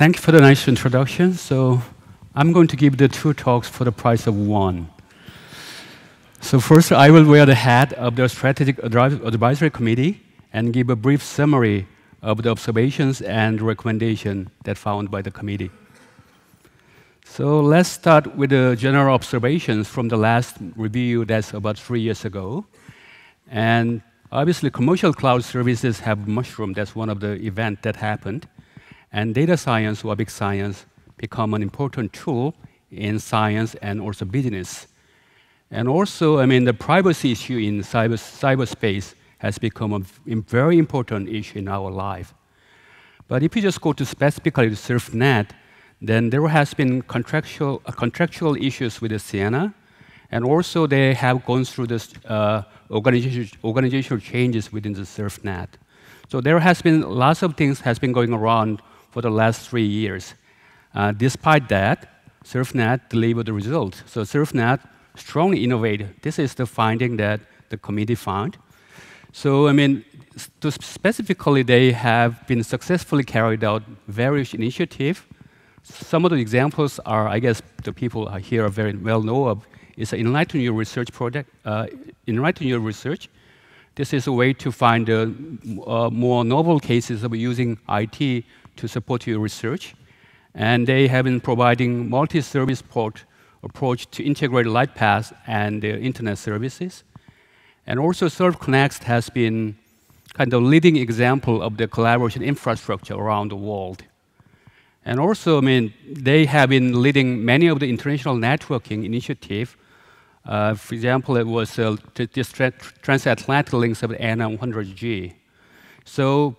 Thank you for the nice introduction. So I'm going to give the two talks for the price of one. So first, I will wear the hat of the Strategic Advisory Committee and give a brief summary of the observations and recommendation that found by the committee. So let's start with the general observations from the last review that's about three years ago. And obviously, commercial cloud services have mushroomed. That's one of the events that happened. And data science or big science become an important tool in science and also business. And also, I mean, the privacy issue in cyber, cyberspace has become a very important issue in our life. But if you just go to specifically to SurfNet, then there has been contractual, uh, contractual issues with the Ciena, and also they have gone through this uh, organizational, organizational changes within the SurfNet. So there has been lots of things has been going around for the last three years. Uh, despite that, SurfNet delivered the result. So SurfNet strongly innovated. This is the finding that the committee found. So, I mean, specifically, they have been successfully carried out various initiatives. Some of the examples are, I guess, the people here are very well know of. It's an Enlighten Your Research project. Uh, Enlighten Your Research. This is a way to find uh, uh, more novel cases of using IT to support your research. And they have been providing multi-service port approach to integrate LightPath and the internet services. And also SURFconext has been kind of leading example of the collaboration infrastructure around the world. And also, I mean, they have been leading many of the international networking initiative. Uh, for example, it was uh, this transatlantic links of N100G. So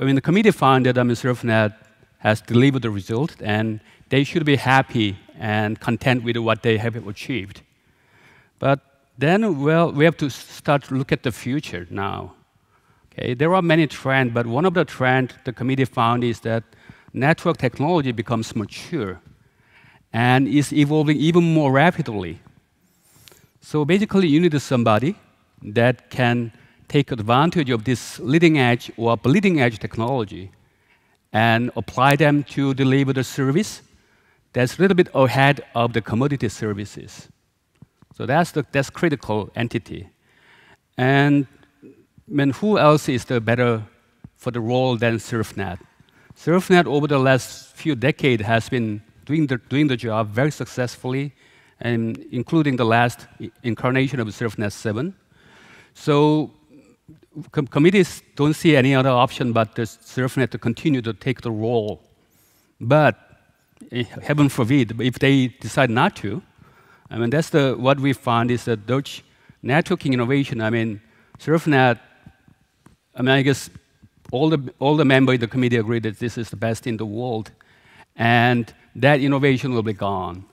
I mean, the committee found that SurfNet has delivered the result, and they should be happy and content with what they have achieved. But then, well, we have to start to look at the future now. Okay, there are many trends, but one of the trends the committee found is that network technology becomes mature and is evolving even more rapidly. So basically, you need somebody that can take advantage of this leading edge or bleeding edge technology and apply them to deliver the service that's a little bit ahead of the commodity services. So that's the that's critical entity. And I mean, who else is the better for the role than SurfNet? SurfNet over the last few decades has been doing the, doing the job very successfully, and including the last incarnation of SurfNet 7. So com committees don't see any other option but the SurfNet to continue to take the role. But eh, heaven forbid, if they decide not to, I mean, that's the, what we found is that Dutch networking innovation, I mean, SurfNet, I mean, I guess all the, all the members of the committee agree that this is the best in the world. And that innovation will be gone.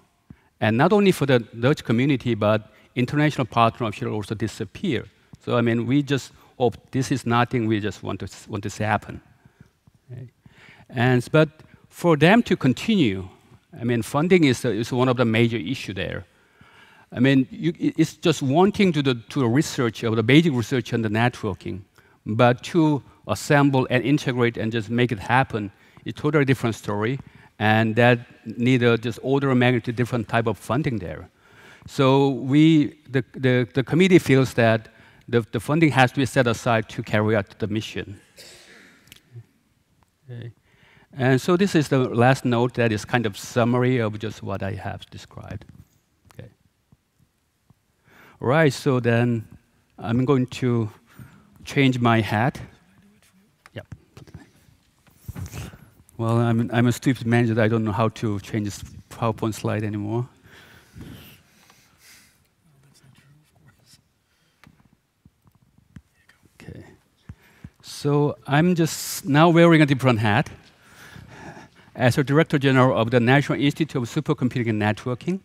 And not only for the Dutch community, but international partners should also disappear. So, I mean, we just oh, this is nothing we just want to, want to see happen. And, but for them to continue, I mean, funding is, is one of the major issue there. I mean, you, it's just wanting to the to the research of the basic research on the networking, but to assemble and integrate and just make it happen is totally different story, and that need a just order of magnitude different type of funding there. So we, the, the, the committee feels that the, the funding has to be set aside to carry out the mission. Okay. And so this is the last note that is kind of summary of just what I have described. Okay. All right, so then I'm going to change my hat. Yep. Well, I'm, I'm a stupid manager. I don't know how to change this PowerPoint slide anymore. So I'm just now wearing a different hat as a Director General of the National Institute of Supercomputing and Networking.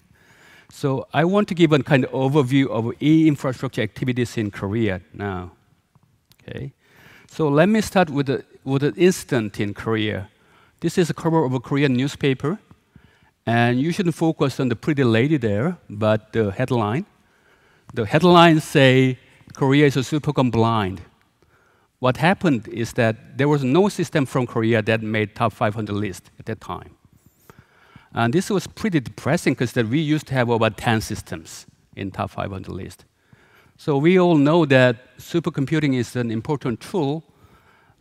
So I want to give a kind of overview of e-infrastructure activities in Korea now. Okay. So let me start with, with an incident in Korea. This is a cover of a Korean newspaper. And you shouldn't focus on the pretty lady there, but the headline. The headline say, Korea is a supercom blind. What happened is that there was no system from Korea that made top 500 list at that time. And this was pretty depressing because we used to have about 10 systems in top 500 list. So we all know that supercomputing is an important tool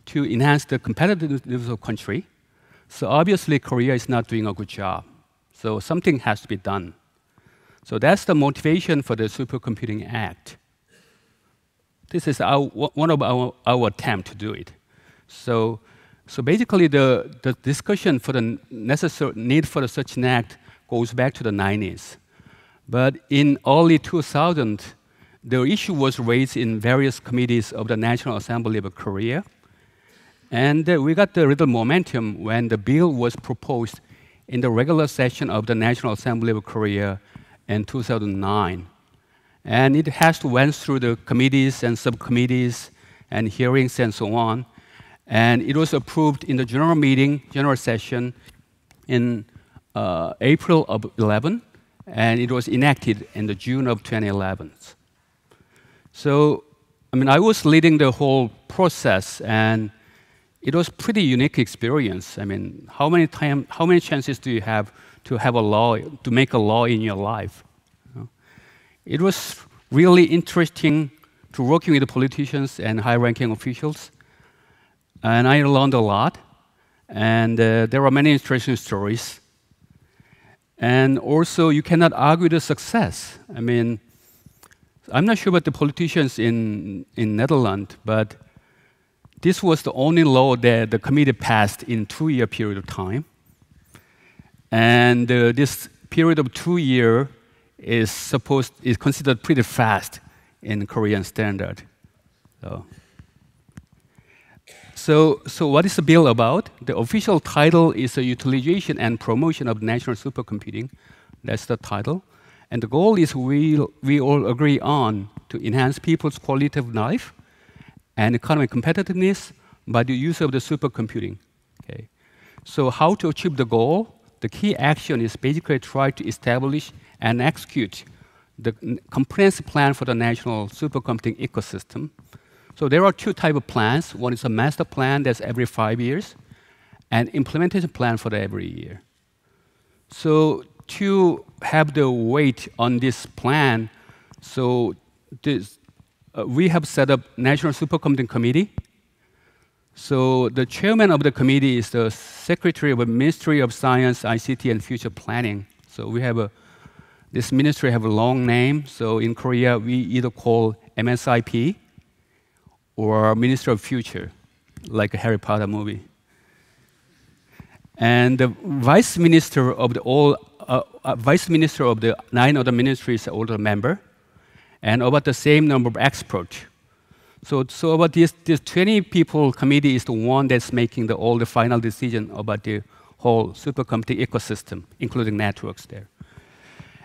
to enhance the competitiveness of country. So obviously Korea is not doing a good job. So something has to be done. So that's the motivation for the Supercomputing Act. This is our, one of our, our attempt to do it. So, so basically the, the discussion for the necessary need for such an act goes back to the 90s. But in early 2000, the issue was raised in various committees of the National Assembly of Korea. And uh, we got a little momentum when the bill was proposed in the regular session of the National Assembly of Korea in 2009. And it has to went through the committees and subcommittees and hearings and so on. And it was approved in the general meeting, general session in uh, April of 11, and it was enacted in the June of 2011. So, I mean, I was leading the whole process, and it was pretty unique experience. I mean, how many time, how many chances do you have to have a law, to make a law in your life? It was really interesting to working with politicians and high-ranking officials, and I learned a lot. And uh, there are many interesting stories. And also, you cannot argue the success. I mean, I'm not sure about the politicians in in Netherlands, but this was the only law that the committee passed in two-year period of time. And uh, this period of two year is supposed is considered pretty fast in Korean standard. So, so, so what is the bill about? The official title is the utilization and promotion of national supercomputing. That's the title. And the goal is we, we all agree on to enhance people's quality of life and economic competitiveness by the use of the supercomputing. Okay. So how to achieve the goal? the key action is basically try to establish and execute the comprehensive plan for the national supercomputing ecosystem. So there are two type of plans. One is a master plan that's every five years, and implementation plan for the every year. So to have the weight on this plan, so this, uh, we have set up National Supercomputing Committee, so the chairman of the committee is the secretary of the Ministry of Science, ICT, and Future Planning. So we have a, this ministry have a long name. So in Korea, we either call MSIP or Minister of Future, like a Harry Potter movie. And the vice minister of the all, uh, uh, vice minister of the nine other ministries is also a member, and about the same number of experts so, so about this, this 20 people committee is the one that's making the, all the final decision about the whole supercomputing ecosystem, including networks there.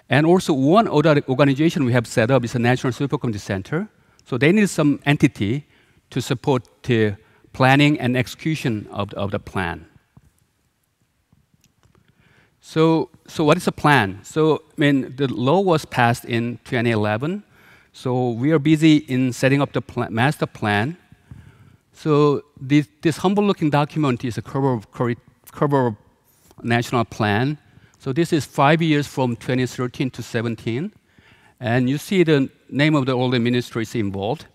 And also one other organization we have set up is a National Supercomputing Center. So they need some entity to support the planning and execution of the, of the plan. So, so what is the plan? So, I mean, the law was passed in 2011, so we are busy in setting up the pl master plan. So this, this humble-looking document is a Kerbal national plan. So this is five years from 2013 to 17. And you see the name of the, all the ministries involved.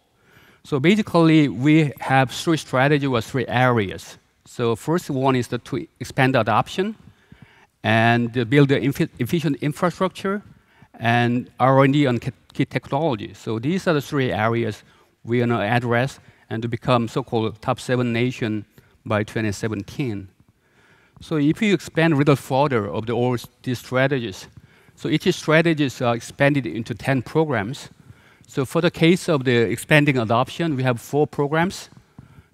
So basically, we have three strategies or three areas. So first one is the, to expand adoption and build the efficient infrastructure and R&D on key technology. So these are the three areas we are going to address and to become so-called top seven nation by 2017. So if you expand a little further of the, all these strategies, so each strategy is uh, expanded into 10 programs. So for the case of the expanding adoption, we have four programs.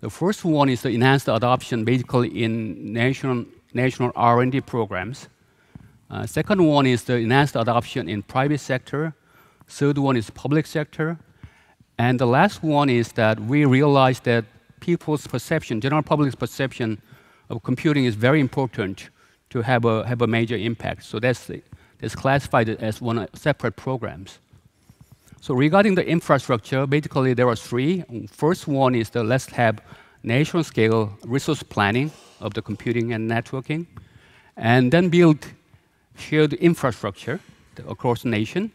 The first one is to enhance the enhanced adoption, basically in national, national R&D programs. Uh, second one is to enhance the enhanced adoption in private sector. Third one is public sector. And the last one is that we realize that people's perception, general public's perception of computing is very important to have a, have a major impact. So that's, that's classified as one separate programs. So regarding the infrastructure, basically there are three. First one is the let's have national scale resource planning of the computing and networking, and then build shared infrastructure across the nation,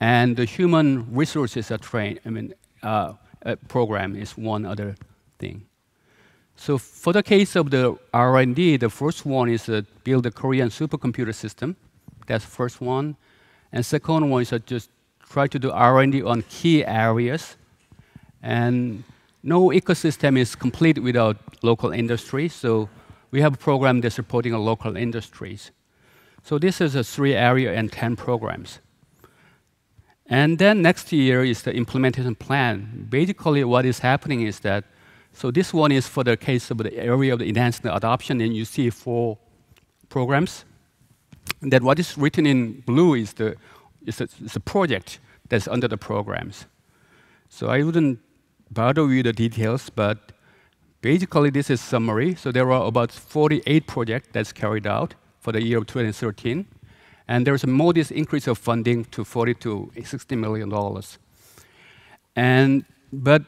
and the human resources are trained. I mean, uh, program is one other thing. So for the case of the R&D, the first one is to build a Korean supercomputer system. That's the first one. And second one is to just try to do R&D on key areas. And no ecosystem is complete without local industry. So we have a program that's supporting local industries. So this is a three area and 10 programs. And then next year is the implementation plan. Basically, what is happening is that so this one is for the case of the area of the enhanced adoption, and you see four programs. And that what is written in blue is the is a, is a project that's under the programs. So I wouldn't bother with the details, but basically this is summary. So there are about 48 projects that's carried out for the year of 2013, and there's a modest increase of funding to 40 to 60 million dollars. And but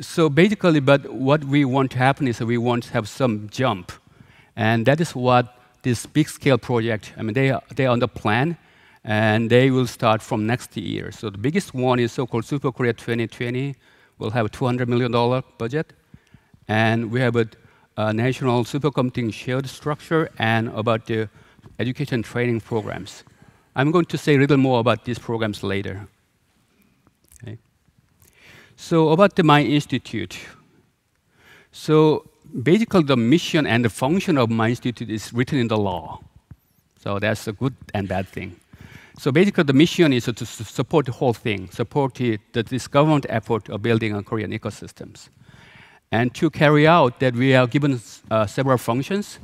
so basically, but what we want to happen is we want to have some jump. And that is what this big scale project, I mean, they are, they are on the plan, and they will start from next year. So the biggest one is so-called Super Korea 2020. We'll have a $200 million budget. And we have a, a national supercomputing shared structure and about the education training programs. I'm going to say a little more about these programs later. So about the, my institute. So basically the mission and the function of my institute is written in the law. So that's a good and bad thing. So basically the mission is to support the whole thing, support the, this government effort of building a Korean ecosystems. And to carry out that we are given uh, several functions.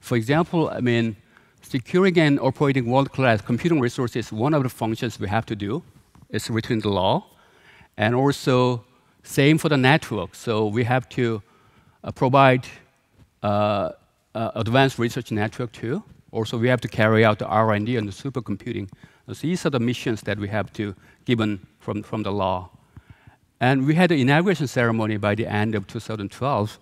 For example, I mean, securing and operating world-class computing resources, one of the functions we have to do. It's written in the law. And also, same for the network. So we have to uh, provide uh, uh, advanced research network too. Also, we have to carry out the R&D and the supercomputing. So these are the missions that we have to given from, from the law. And we had the inauguration ceremony by the end of 2012.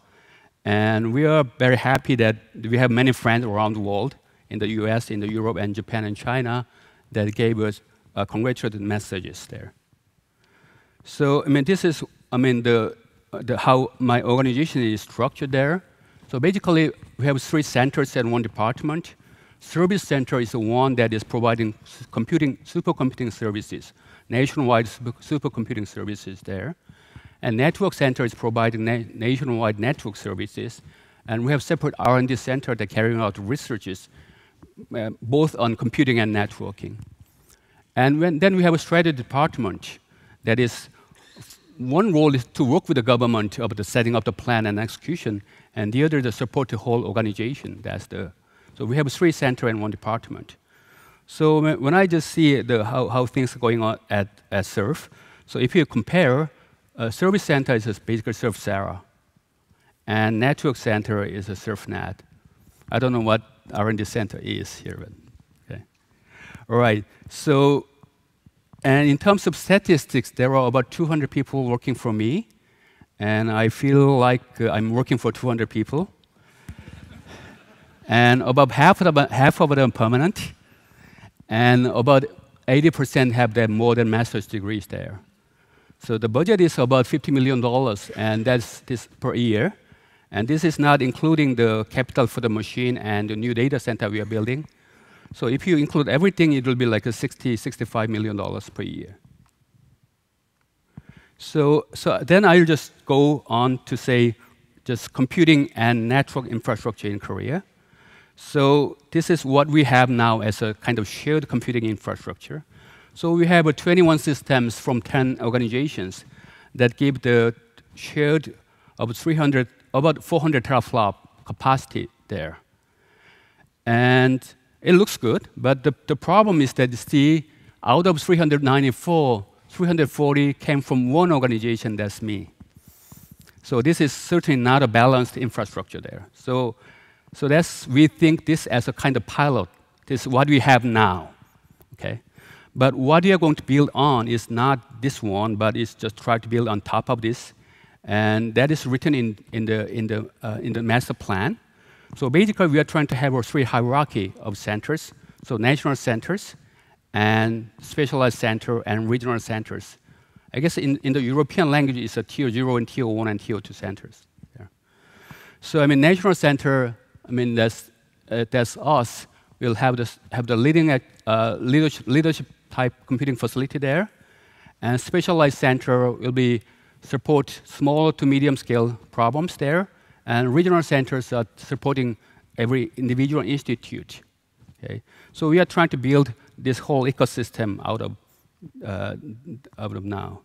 And we are very happy that we have many friends around the world, in the US, in the Europe, and Japan and China, that gave us uh, congratulatory messages there. So, I mean, this is, I mean, the, the, how my organization is structured there. So basically, we have three centers and one department. Service center is the one that is providing computing, supercomputing services, nationwide supercomputing services there. And network center is providing na nationwide network services. And we have separate R&D center that carrying out researches, uh, both on computing and networking. And when, then we have a strategy department that is, one role is to work with the government about the setting up the plan and execution, and the other to support the whole organization. That's the, so we have three center and one department. So when I just see the, how, how things are going on at, at SURF, so if you compare, uh, service center is basically SURF-SARA, and network center is a SURFnet. I don't know what R&D center is here, but okay. All right, so and in terms of statistics, there are about 200 people working for me, and I feel like uh, I'm working for 200 people. and about half of, them, half of them permanent, and about 80% have their more than master's degrees there. So the budget is about $50 million, and that's this per year. And this is not including the capital for the machine and the new data center we are building. So if you include everything, it will be like a 60, 65 million dollars per year. So, so then I'll just go on to say just computing and network infrastructure in Korea. So this is what we have now as a kind of shared computing infrastructure. So we have 21 systems from 10 organizations that give the shared of 300, about 400 teraflop capacity there. And it looks good, but the, the problem is that see, out of 394, 340 came from one organization, that's me. So this is certainly not a balanced infrastructure there. So, so that's, we think this as a kind of pilot. This is what we have now, okay? But what we are going to build on is not this one, but it's just try to build on top of this. And that is written in, in, the, in, the, uh, in the master plan. So basically, we are trying to have a three hierarchy of centers. So national centers, and specialized center, and regional centers. I guess in, in the European language, it's a tier 0 and tier 1 and tier 2 centers. Yeah. So I mean, national center, I mean, that's, uh, that's us. We'll have, this, have the leading uh, leadership, leadership type computing facility there. And specialized center will be support small to medium scale problems there. And regional centers are supporting every individual institute. Okay? So we are trying to build this whole ecosystem out of, uh, out of now.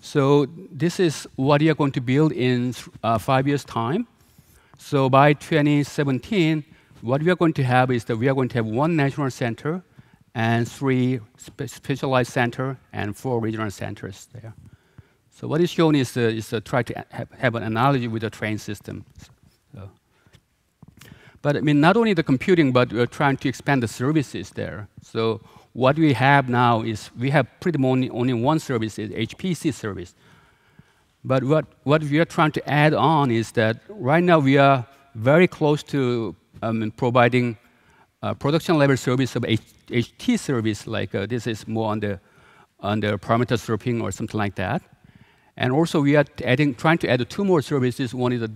So this is what we are going to build in uh, five years' time. So by 2017, what we are going to have is that we are going to have one national center and three spe specialized center and four regional centers there. So what is shown is, uh, is uh, try to have, have, an analogy with the train system. So. But I mean, not only the computing, but we're trying to expand the services there. So what we have now is we have pretty much only, only one service, is HPC service. But what, what we are trying to add on is that right now we are very close to um, providing production level service of H HT service, like uh, this is more on the, on the parameter stripping or something like that. And also we are adding, trying to add two more services. One is the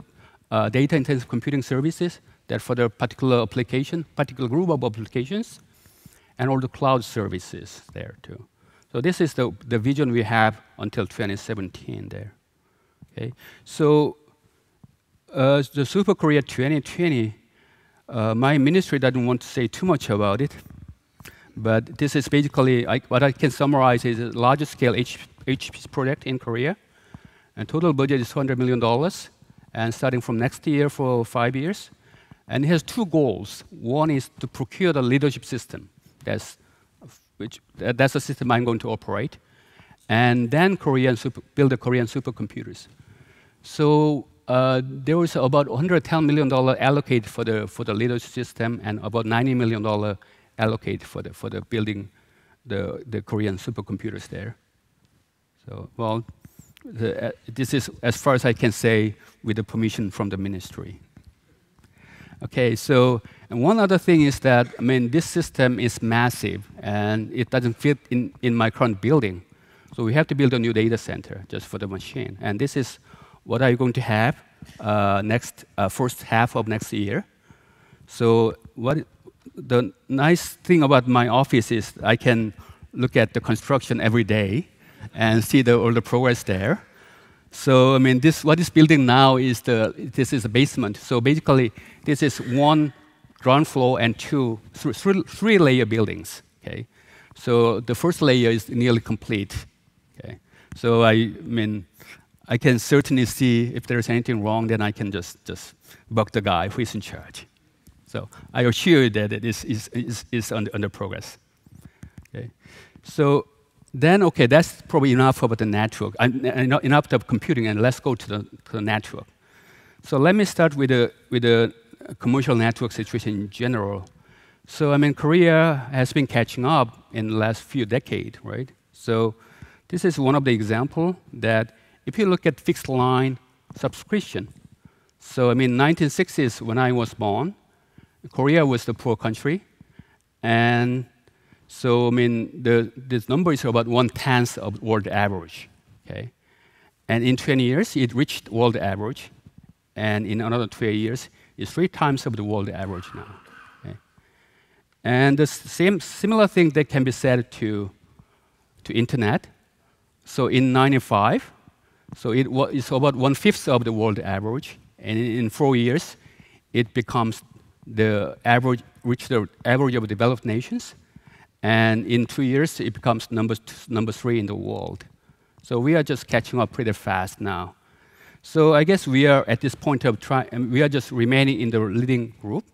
uh, data intensive computing services that for the particular application, particular group of applications, and all the cloud services there too. So this is the, the vision we have until 2017 there. Okay, so uh, the Super Korea 2020, uh, my ministry doesn't want to say too much about it, but this is basically I, what I can summarize is a largest scale H, HPC project in Korea, and total budget is 200 million dollars, and starting from next year for five years. And it has two goals. One is to procure the leadership system. That's, which, that's the system I'm going to operate. And then Korean super, build the Korean supercomputers. So uh, there was about $110 million allocated for the, for the leadership system and about $90 million allocated for the, for the building the, the Korean supercomputers there. So, well, the, uh, this is as far as I can say with the permission from the ministry. Okay, so and one other thing is that, I mean, this system is massive and it doesn't fit in, in my current building. So we have to build a new data center just for the machine. And this is what I'm going to have uh, next, uh, first half of next year. So what, the nice thing about my office is I can look at the construction every day and see the, all the progress there. So I mean, this what is building now is the this is a basement. So basically, this is one ground floor and two three, three, three layer buildings. Okay, so the first layer is nearly complete. Okay, so I, I mean, I can certainly see if there's anything wrong, then I can just just bug the guy who is in charge. So I assure you that it is is is, is under, under progress. Okay, so then, okay, that's probably enough about the network, uh, enough of computing, and let's go to the, to the network. So let me start with the, with the commercial network situation in general. So, I mean, Korea has been catching up in the last few decades, right? So this is one of the example that if you look at fixed line subscription, so I mean, 1960s when I was born, Korea was the poor country, and so I mean, the, this number is about one tenth of world average. Okay, and in 20 years, it reached world average, and in another 20 years, it's three times of the world average now. Okay? And the same similar thing that can be said to to internet. So in 95, so it it's about one fifth of the world average, and in, four years, it becomes the average, reach the average of developed nations, and in two years, it becomes number, number three in the world. So we are just catching up pretty fast now. So I guess we are at this point of trying, we are just remaining in the leading group.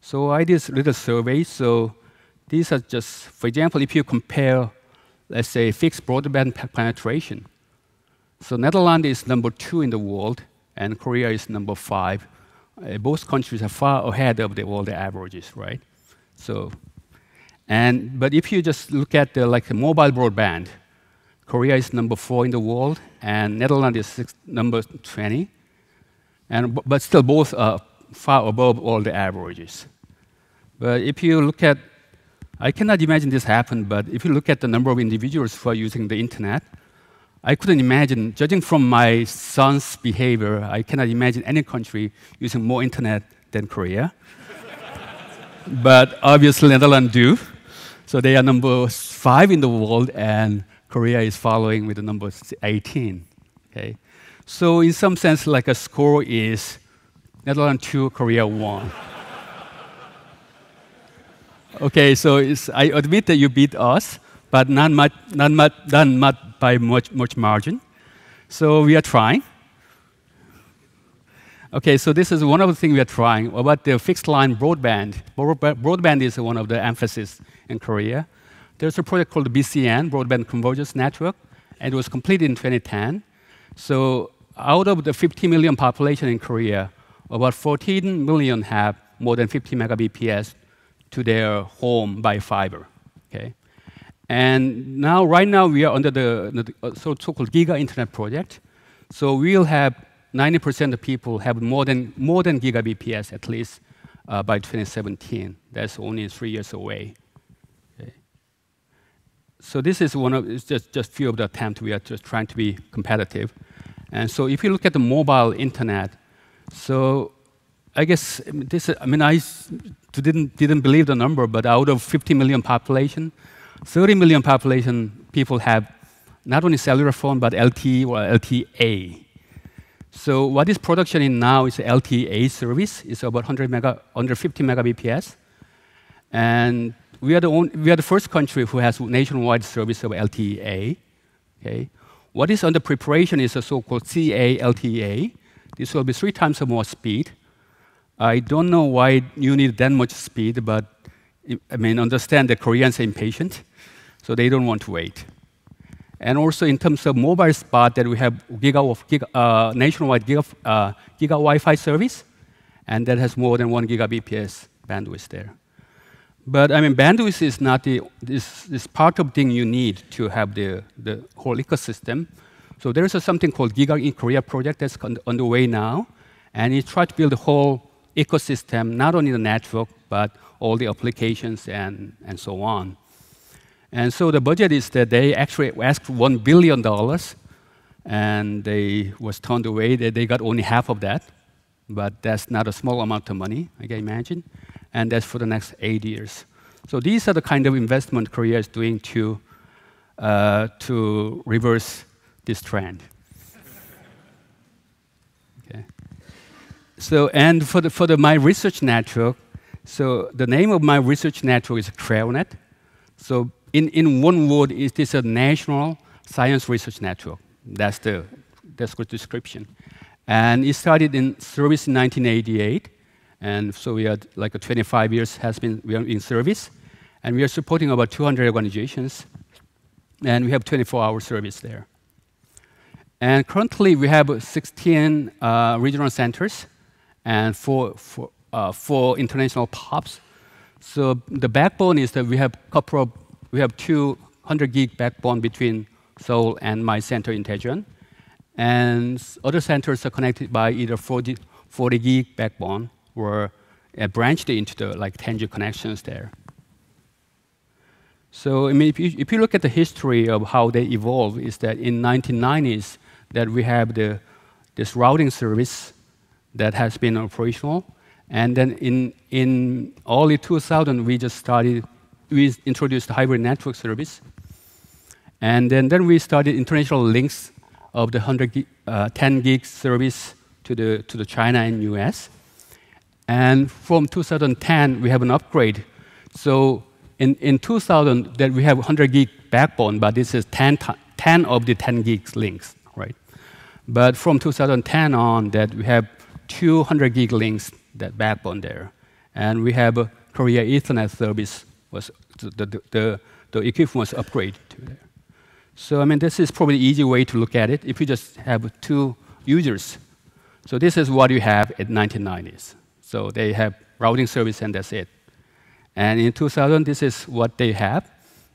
So I did a little survey. So these are just, for example, if you compare, let's say, fixed broadband penetration. So Netherlands is number two in the world, and Korea is number five. Uh, both countries are far ahead of the world averages, right? So and, but if you just look at the, like mobile broadband, Korea is number four in the world, and Netherlands is six, number 20. And, but still, both are far above all the averages. But if you look at, I cannot imagine this happen, but if you look at the number of individuals who are using the internet, I couldn't imagine, judging from my son's behavior, I cannot imagine any country using more internet than Korea. but obviously, Netherlands do. So they are number five in the world, and Korea is following with the number 18. Okay? So in some sense, like a score is Netherlands 2, Korea 1. okay, so I admit that you beat us, but not much, not much, not much by much, much margin. So we are trying. Okay, so this is one of the things we are trying. About the fixed line broadband. Broadband is one of the emphasis in Korea. There's a project called BCN, Broadband Convergence Network, and it was completed in 2010. So out of the 50 million population in Korea, about 14 million have more than 50 megabps to their home by fiber. Okay? And now, right now, we are under the, the uh, so-called Giga Internet project. So we'll have 90% of people have more than, more than gigabps at least uh, by 2017. That's only three years away so this is one of it's just just few of the attempts we are just trying to be competitive. And so if you look at the mobile internet, so I guess this I mean I didn't didn't believe the number, but out of 50 million population, 30 million population people have not only cellular phone but LTE or LTE-A. So what is production in now is LTE-A service. It's about 100 mega, 150 megabps, and we are, the only, we are the first country who has nationwide service of LTE. Okay? What is under preparation is a so-called CA LTE. This will be three times more speed. I don't know why you need that much speed, but I mean, understand that Koreans are impatient, so they don't want to wait. And also in terms of mobile spot, that we have giga of giga, uh, nationwide giga, uh, giga Wi-Fi service, and that has more than one gigabps bandwidth there. But I mean, bandwidth is not the this, part of thing you need to have the, the whole ecosystem. So there is a, something called Giga in Korea project that's underway now, and it tries to build the whole ecosystem, not only the network, but all the applications and, and so on. And so the budget is that they actually asked $1 billion, and they was turned away. They, they got only half of that, but that's not a small amount of money, I can imagine and that's for the next eight years. So these are the kind of investment Korea is doing to, uh, to reverse this trend. okay. So, and for, the, for the, my research network, so the name of my research network is KREONET. So in, in one word, it is a national science research network. That's the, that's the description. And it started in service in 1988. And so we are like 25 years has been we are in service, and we are supporting about 200 organizations, and we have 24-hour service there. And currently we have 16 uh, regional centers and four, four, uh, four international POPs. So the backbone is that we have couple of, we have 200 gig backbone between Seoul and my center in Daejeon. And other centers are connected by either 40, 40 gig backbone or uh, branched into the like 10G connections there. So I mean, if you, if you look at the history of how they evolved, is that in 1990s that we have the, this routing service that has been operational, and then in, in early 2000 we just started, we introduced hybrid network service, and then, then we started international links of the 100 gig, uh, 10 gig service to the, to the China and US. And from 2010, we have an upgrade. So in, in 2000, that we have 100 gig backbone, but this is 10, 10 of the 10 gigs links, right? But from 2010 on, that we have 200 gig links, that backbone there. And we have a Korea Ethernet service, was the, the, the, the equipment was upgraded to there. So I mean, this is probably an easy way to look at it. If you just have two users, so this is what you have in 1990s. So they have routing service and that's it. And in 2000, this is what they have.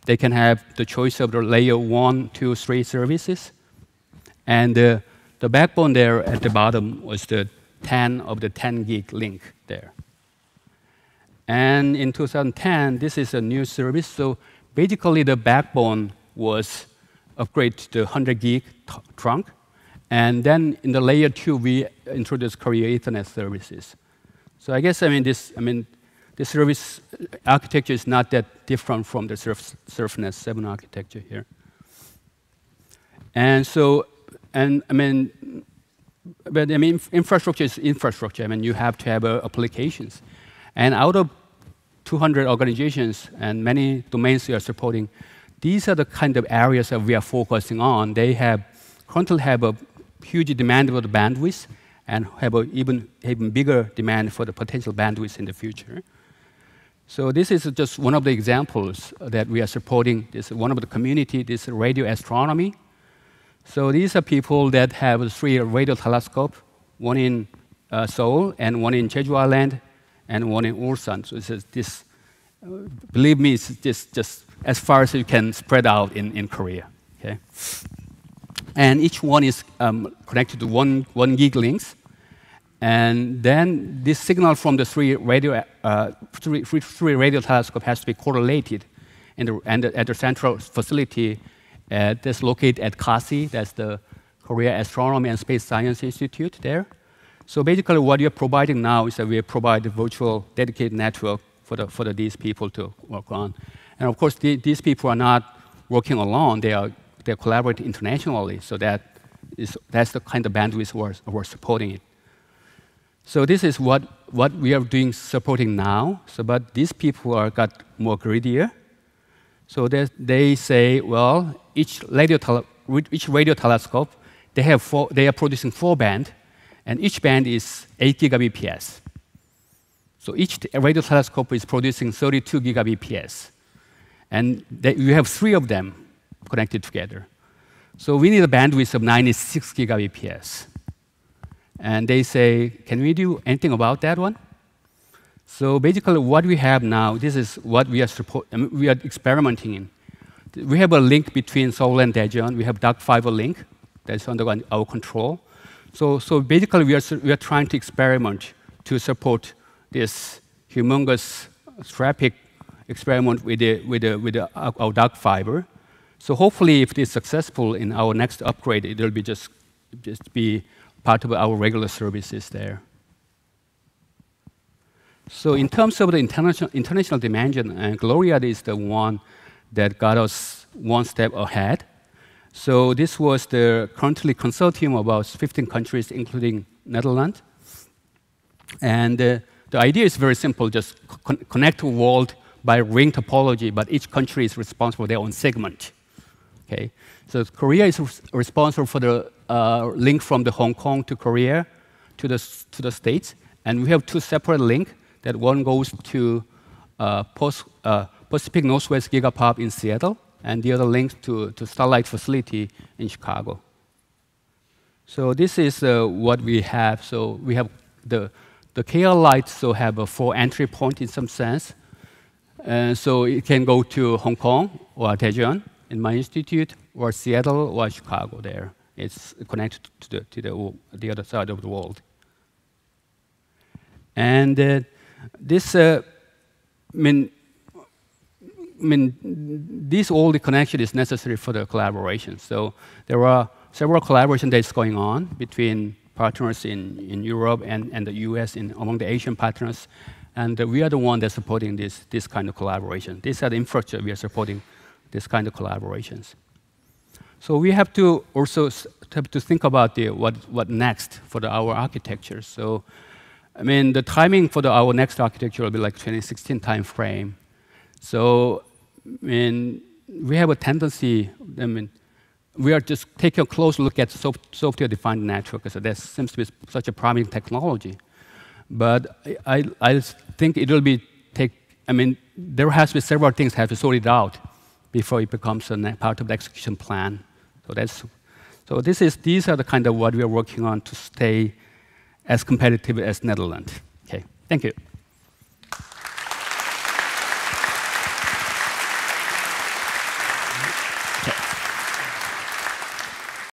they can have the choice of the layer one, two, three services. And uh, the backbone there at the bottom was the 10 of the 10 gig link there. And in 2010, this is a new service. So basically, the backbone was upgraded to the 100 gig trunk. And then in the layer two, we introduced Carrier Ethernet services. So I guess, I mean, this, I mean, the service architecture is not that different from the Surf, SurfNet 7 architecture here. And so, and I mean, but I mean, infrastructure is infrastructure. I mean, you have to have uh, applications. And out of 200 organizations and many domains we are supporting, these are the kind of areas that we are focusing on. They have currently have a huge demand for the bandwidth and have an even, even bigger demand for the potential bandwidth in the future. So this is just one of the examples that we are supporting. This is one of the community, this radio astronomy. So these are people that have three radio telescope, one in uh, Seoul and one in Jeju Island and one in Ulsan. So this, this uh, believe me, it's just, just as far as you can spread out in, in Korea. Okay? And each one is um, connected to one, one gig links. And then this signal from the three radio, uh, three, three radio telescope has to be correlated in the, and at the central facility uh, that's located at KASI, that's the Korea Astronomy and Space Science Institute there. So basically what you're providing now is that we provide a virtual dedicated network for, the, for the, these people to work on. And of course, the, these people are not working alone. They are they're collaborating internationally. So that is, that's the kind of bandwidth we're, we're supporting it. So this is what, what we are doing supporting now. So, but these people are got more greedier. So they, they say, well, each radio, each radio telescope, they, have four, they are producing four band, and each band is 8 gigabps. So each radio telescope is producing 32 gigabps. And they, you have three of them connected together. So we need a bandwidth of 96 gigabps. And they say, can we do anything about that one? So basically, what we have now, this is what we are, we are experimenting in. We have a link between Seoul and Daejeon. We have dark fiber link that's under our control. So, so basically, we are, we are trying to experiment to support this humongous traffic experiment with, the, with, the, with the, our dark fiber. So hopefully, if it is successful in our next upgrade, it will be just, just be part of our regular services there. So in terms of the international, international dimension, uh, GLORIAD is the one that got us one step ahead. So this was the currently consortium of about 15 countries, including Netherlands. And uh, the idea is very simple, just con connect the world by ring topology, but each country is responsible for their own segment. Okay? So Korea is responsible for the uh, link from the Hong Kong to Korea to the, to the States. And we have two separate links that one goes to uh, post, uh, Pacific Northwest Gigapop in Seattle, and the other links to, to Starlight facility in Chicago. So this is uh, what we have. So we have the, the KL lights so have a four entry point in some sense. And so it can go to Hong Kong or Daejeon in my institute, or Seattle or Chicago there. It's connected to the, to the, the other side of the world. And uh, this, uh, I mean, I mean, this all the connection is necessary for the collaboration. So there are several collaboration that's going on between partners in, in Europe and, and the US in, among the Asian partners. And we are the one that's supporting this, this kind of collaboration. These are the infrastructure we are supporting this kind of collaborations. So we have to also have to think about the, what, what next for the, our architecture. So, I mean, the timing for the, our next architecture will be like 2016 time frame. So, mean, we have a tendency, I mean, we are just taking a close look at software-defined network, because that seems to be such a promising technology. But I, I think it will be take, I mean, there has to be several things have to sort it out before it becomes a part of the execution plan. So that's so this is these are the kind of what we are working on to stay as competitive as Netherlands. Okay, thank you.